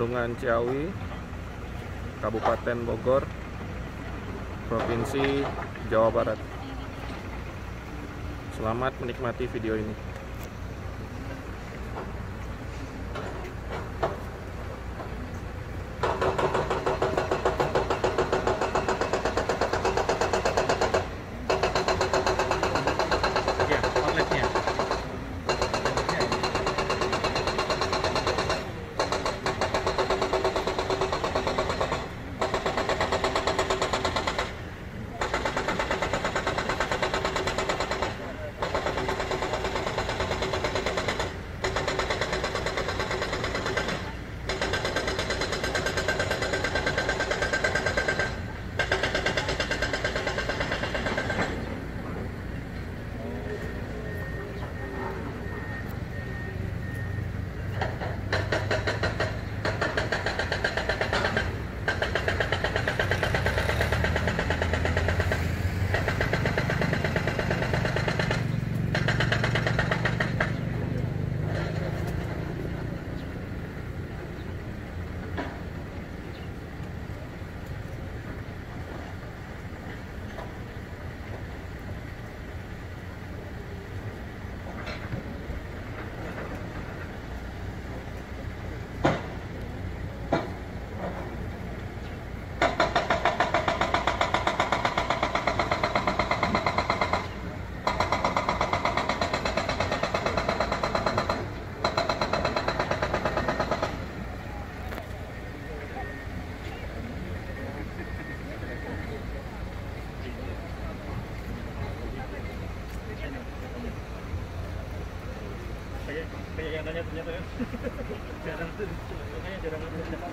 Bendungan Ciawi, Kabupaten Bogor, Provinsi Jawa Barat. Selamat menikmati video ini. Tanya ternyata ya. jarang tuh. Makanya jarang ada.